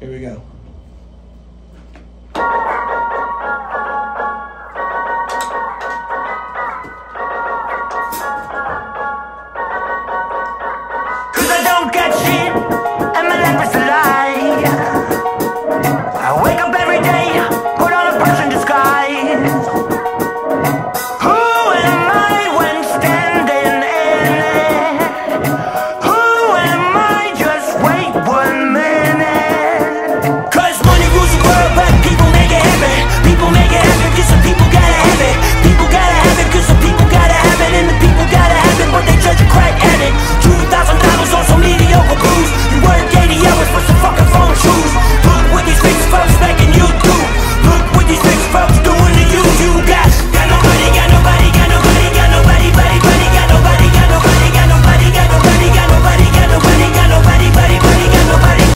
Here we go. Cause I don't got shit